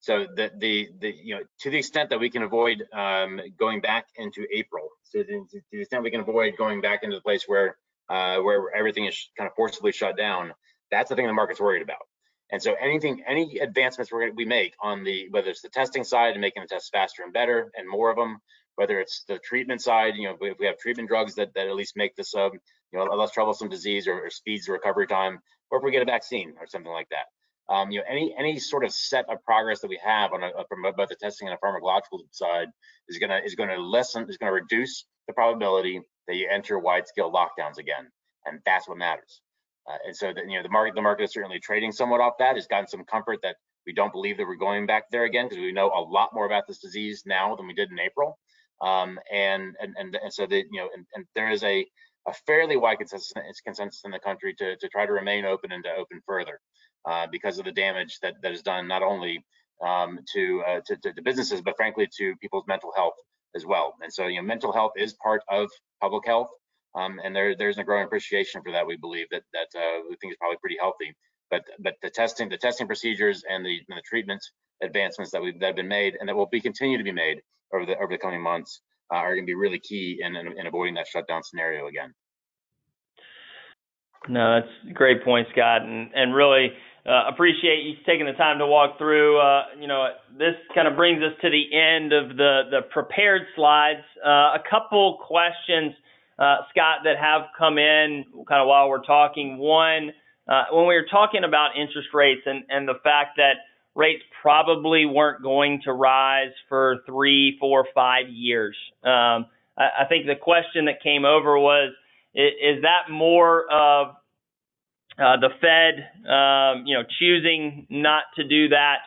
So the, the, the, you know, to the extent that we can avoid um, going back into April, so to, to, the extent we can avoid going back into the place where, uh, where everything is kind of forcibly shut down, that's the thing the market's worried about. And so anything, any advancements we're we make on the, whether it's the testing side and making the tests faster and better and more of them, whether it's the treatment side, you know, if we have treatment drugs that, that at least make this, um, you know, a less troublesome disease or, or speeds the recovery time, or if we get a vaccine or something like that. Um, you know, any any sort of set of progress that we have on a, from both the testing and the pharmacological side is gonna is gonna lessen is gonna reduce the probability that you enter wide scale lockdowns again, and that's what matters. Uh, and so, the, you know, the market the market is certainly trading somewhat off that. Has gotten some comfort that we don't believe that we're going back there again because we know a lot more about this disease now than we did in April. Um, and, and and and so the you know, and, and there is a a fairly wide consensus, consensus in the country to, to try to remain open and to open further uh, because of the damage that, that is done not only um, to, uh, to, to, businesses, but frankly to people's mental health as well. And so, you know, mental health is part of public health. Um, and there, there's a growing appreciation for that. We believe that that uh, we think is probably pretty healthy. But but the testing, the testing procedures, and the, and the treatment advancements that we've that have been made, and that will be continue to be made over the over the coming months, uh, are going to be really key in, in, in avoiding that shutdown scenario again. No, that's a great point, Scott, and and really uh, appreciate you taking the time to walk through. Uh, you know, this kind of brings us to the end of the the prepared slides. Uh, a couple questions, uh, Scott, that have come in kind of while we're talking. One, uh, when we were talking about interest rates and and the fact that rates probably weren't going to rise for three, four, five years. Um, I, I think the question that came over was, is, is that more of uh, the Fed, um, you know, choosing not to do that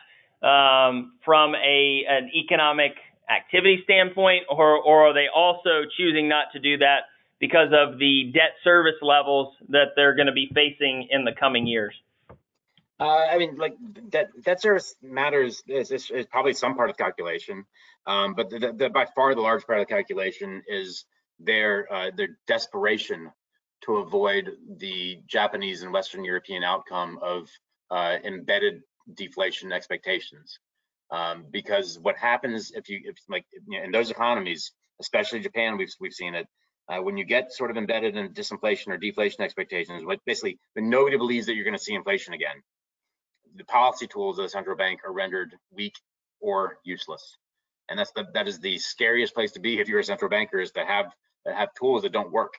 um, from a an economic activity standpoint, or or are they also choosing not to do that because of the debt service levels that they're going to be facing in the coming years? Uh, I mean, like debt debt service matters is, is, is probably some part of the calculation, um, but the, the, by far the large part of the calculation is their uh, their desperation to avoid the Japanese and Western European outcome of uh, embedded deflation expectations. Um, because what happens if you, if like in those economies, especially Japan, we've we've seen it. Uh, when you get sort of embedded in disinflation or deflation expectations, what basically when nobody believes that you're going to see inflation again, the policy tools of the central bank are rendered weak or useless, and that's the that is the scariest place to be if you're a central banker is to have that have tools that don't work.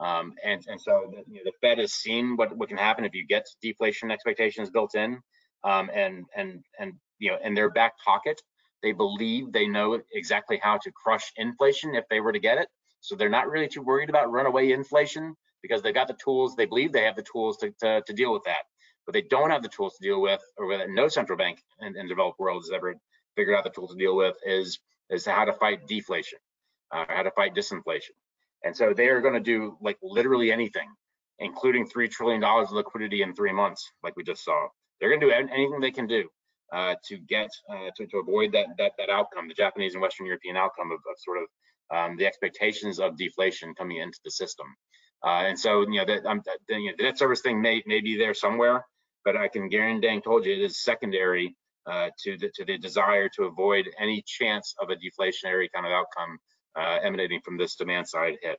Um, and and so the, you know, the Fed has seen what what can happen if you get deflation expectations built in, um, and and and you know in their back pocket they believe they know exactly how to crush inflation if they were to get it. So they're not really too worried about runaway inflation because they've got the tools. They believe they have the tools to to, to deal with that. But they don't have the tools to deal with, or that no central bank in, in developed world has ever figured out the tool to deal with is is how to fight deflation, uh, how to fight disinflation. And so they are going to do like literally anything, including $3 trillion of liquidity in three months, like we just saw. They're going to do anything they can do uh, to get uh, to, to avoid that, that that outcome, the Japanese and Western European outcome of, of sort of um, the expectations of deflation coming into the system. Uh, and so, you know, that, um, that, you know, the debt service thing may, may be there somewhere, but I can guarantee, Dang told you, it is secondary uh, to the to the desire to avoid any chance of a deflationary kind of outcome uh, emanating from this demand side hit.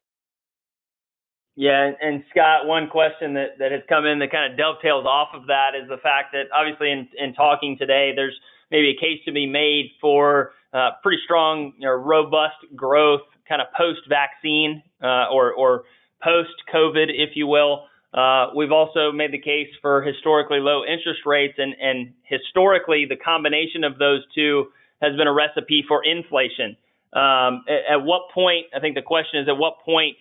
Yeah, and Scott, one question that, that has come in that kind of dovetails off of that is the fact that obviously in, in talking today, there's maybe a case to be made for uh, pretty strong, you know, robust growth kind of post-vaccine uh, or, or post-COVID, if you will. Uh, we've also made the case for historically low interest rates, and, and historically, the combination of those two has been a recipe for inflation. Um, at, at what point, I think the question is, at what point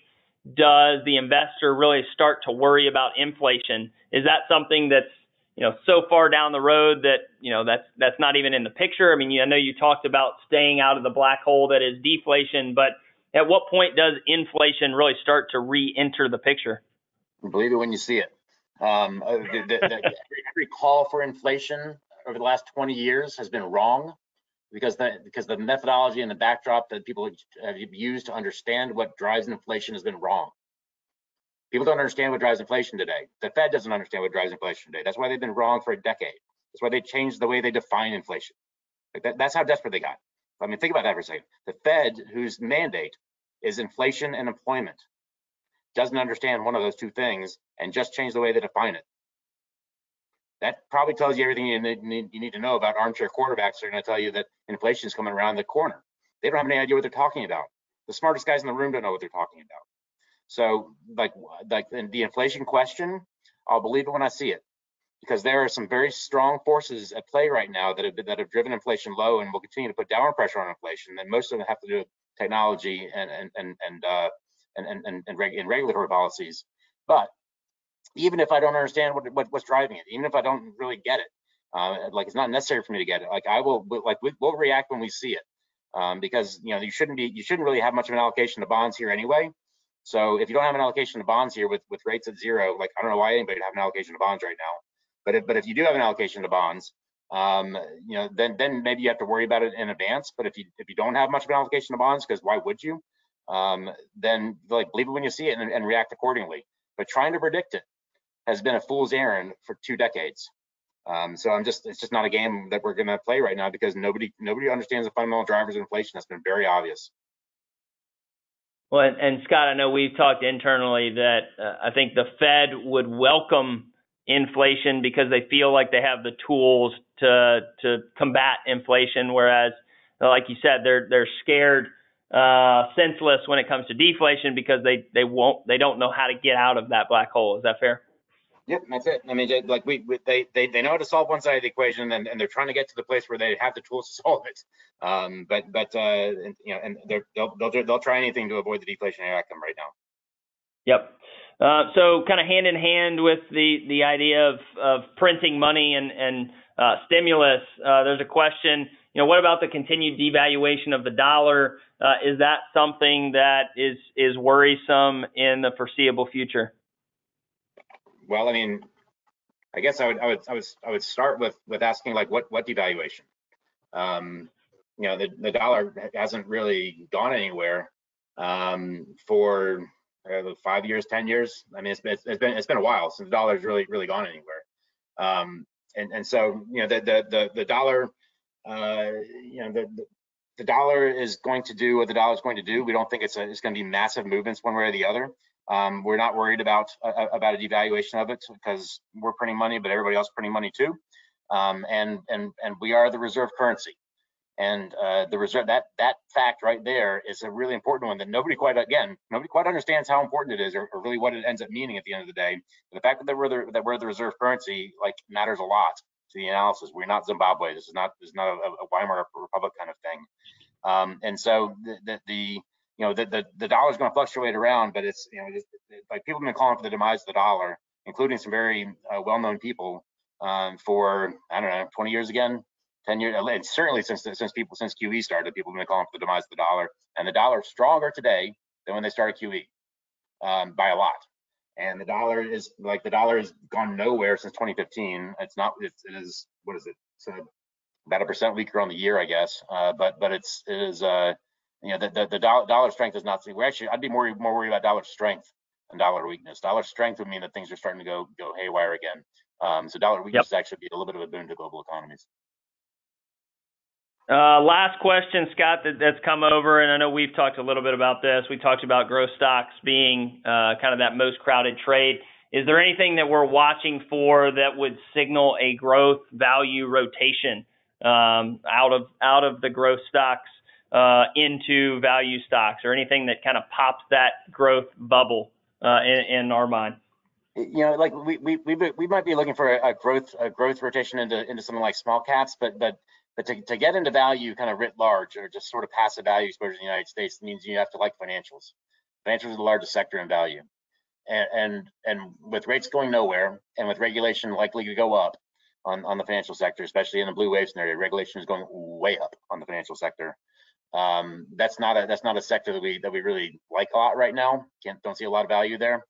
does the investor really start to worry about inflation? Is that something that's you know so far down the road that you know that's that's not even in the picture? I mean, I know you talked about staying out of the black hole that is deflation, but at what point does inflation really start to re-enter the picture? Believe it when you see it. Um, uh, the, the, the, every call for inflation over the last 20 years has been wrong because the because the methodology and the backdrop that people have used to understand what drives inflation has been wrong. People don't understand what drives inflation today. The Fed doesn't understand what drives inflation today. That's why they've been wrong for a decade. That's why they changed the way they define inflation. Like that, that's how desperate they got. I mean, think about that for a second. The Fed, whose mandate is inflation and employment, doesn't understand one of those two things and just changed the way they define it that probably tells you everything you need, you need to know about armchair quarterbacks. They're going to tell you that inflation is coming around the corner. They don't have any idea what they're talking about. The smartest guys in the room don't know what they're talking about. So, like, like the inflation question, I'll believe it when I see it, because there are some very strong forces at play right now that have been, that have driven inflation low and will continue to put downward pressure on inflation. And most of them have to do with technology and and and and uh, and, and, and, and, reg and regulatory policies. But even if I don't understand what, what what's driving it, even if I don't really get it, uh, like it's not necessary for me to get it. Like I will, like we, will react when we see it, um, because you know you shouldn't be, you shouldn't really have much of an allocation to bonds here anyway. So if you don't have an allocation to bonds here with with rates at zero, like I don't know why anybody would have an allocation to bonds right now, but if, but if you do have an allocation to bonds, um, you know, then then maybe you have to worry about it in advance. But if you if you don't have much of an allocation to bonds, because why would you? Um, then like believe it when you see it and, and react accordingly. But trying to predict it has been a fool's errand for two decades. Um, so I'm just it's just not a game that we're going to play right now because nobody nobody understands the fundamental drivers of inflation. That's been very obvious. Well, and, Scott, I know we've talked internally that uh, I think the Fed would welcome inflation because they feel like they have the tools to to combat inflation, whereas, like you said, they're they're scared uh, senseless when it comes to deflation because they they won't they don't know how to get out of that black hole. Is that fair? Yep, that's it. I mean, like we, we, they, they they know how to solve one side of the equation, and, and they're trying to get to the place where they have the tools to [LAUGHS] solve it. Um, but but uh, you know, and they're, they'll they'll they'll try anything to avoid the deflationary outcome right now. Yep. Uh, so kind of hand in hand with the the idea of of printing money and and uh, stimulus, uh, there's a question. You know, what about the continued devaluation of the dollar? Uh, is that something that is is worrisome in the foreseeable future? Well, I mean, I guess I would I would I would I would start with with asking like what what devaluation? Um, you know, the the dollar hasn't really gone anywhere um, for uh, five years, ten years. I mean, it's, it's, it's been it's been a while since the dollar's really really gone anywhere. Um, and and so you know the the the, the dollar, uh, you know the, the the dollar is going to do what the dollar is going to do. We don't think it's a, it's going to be massive movements one way or the other. Um, we're not worried about uh, about a devaluation of it because we're printing money, but everybody else is printing money too. Um, and and and we are the reserve currency. And uh, the reserve that that fact right there is a really important one that nobody quite again nobody quite understands how important it is or, or really what it ends up meaning at the end of the day. But the fact that we're the, that we're the reserve currency like matters a lot to the analysis. We're not Zimbabwe. This is not this is not a, a Weimar Republic kind of thing. Um, and so the, the, the you know, the, the, the dollar's going to fluctuate around, but it's, you know, just, like people have been calling for the demise of the dollar, including some very uh, well-known people um, for, I don't know, 20 years again, 10 years, and certainly since, since people, since QE started, people have been calling for the demise of the dollar and the dollar is stronger today than when they started QE um, by a lot. And the dollar is like, the dollar has gone nowhere since 2015. It's not, it's, it is, what is it? About a percent weaker on the year, I guess. Uh, but, but it's, it is, uh, you know, the, the, the dollar, dollar strength is not, we actually, I'd be more, more worried about dollar strength than dollar weakness. Dollar strength would mean that things are starting to go, go haywire again. Um, so dollar weakness yep. actually be a little bit of a boon to global economies. Uh, last question, Scott, that, that's come over, and I know we've talked a little bit about this. We talked about growth stocks being uh, kind of that most crowded trade. Is there anything that we're watching for that would signal a growth value rotation um, out of out of the growth stocks uh, into value stocks or anything that kind of pops that growth bubble uh, in, in, our mind? You know, like we we we, we might be looking for a, growth a growth rotation into into something like small caps, but but but to, to get into value kind of writ large or just sort of passive value exposure in the United States means you have to like financials. Financials are the largest sector in value. And, and and with rates going nowhere and with regulation likely to go up on, on the financial sector, especially in the blue wave scenario, regulation is going way up on the financial sector. Um, that's not a that's not a sector that we that we really like a lot right now. Can't don't see a lot of value there.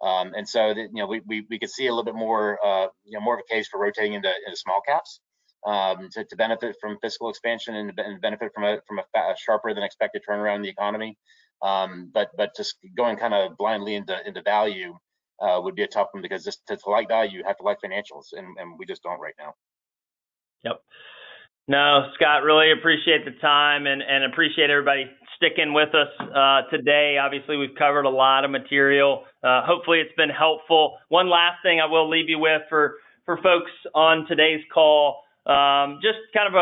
Um, and so that, you know we, we we could see a little bit more uh, you know more of a case for rotating into into small caps um, to, to benefit from fiscal expansion and, and benefit from a from a, a, sharper than expected turnaround in the economy. Um, but but just going kind of blindly into into value uh, would be a tough one because just to, to like value you have to like financials and, and we just don't right now. Yep. No, Scott, really appreciate the time and, and appreciate everybody sticking with us uh, today. Obviously, we've covered a lot of material. Uh, hopefully, it's been helpful. One last thing I will leave you with for for folks on today's call, um, just kind of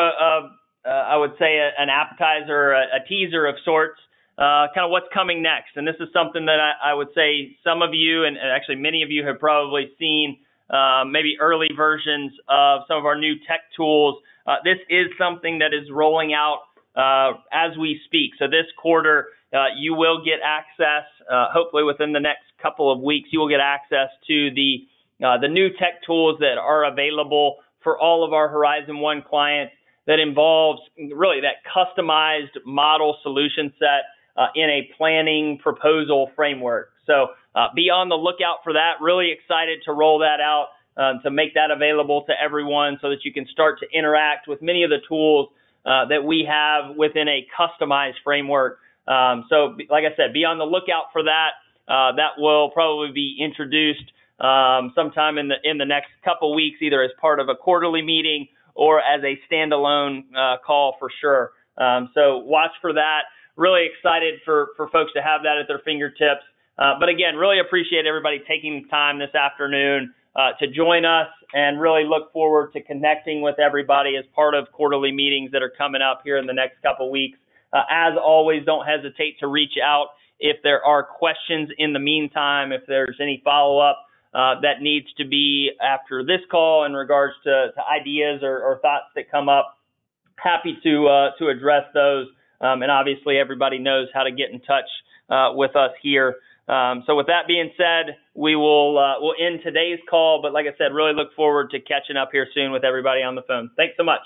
I would say a, an appetizer, a, a, teaser of sorts. Uh, kind of what's coming next, and this is something that I, I would say some of you, and, and, actually many of you, have probably seen uh, maybe early versions of some of our new tech tools uh, this is something that is rolling out uh, as we speak. So this quarter, uh, you will get access. Uh, hopefully, within the next couple of weeks, you will get access to the the new tech tools that are available for all of our Horizon One clients. That involves really that customized model solution set uh, in a planning proposal framework. So be on the lookout for that. Really excited to roll that out um, to make that available to everyone so that you can start to interact with many of the tools uh, that we have within a customized framework. Um, so, like I said, be on the lookout for that. Uh, that will probably be introduced um, sometime in the in the next couple weeks, either as part of a quarterly meeting or as a standalone uh, call for sure. Um, so watch for that. Really excited for, for folks to have that at their fingertips. Uh, but again, really appreciate everybody taking time this afternoon uh, to join us and really look forward to connecting with everybody as part of quarterly meetings that are coming up here in the next couple weeks. Uh, as always, don't hesitate to reach out if there are questions in the meantime, if there's any follow up uh, that needs to be after this call in regards to, to ideas or, or, thoughts that come up. Happy to uh, to address those. Um, and obviously, everybody knows how to get in touch uh, with us here. Um, so with that being said, we will uh, we'll end today's call. But like I said, really look forward to catching up here soon with everybody on the phone. Thanks so much.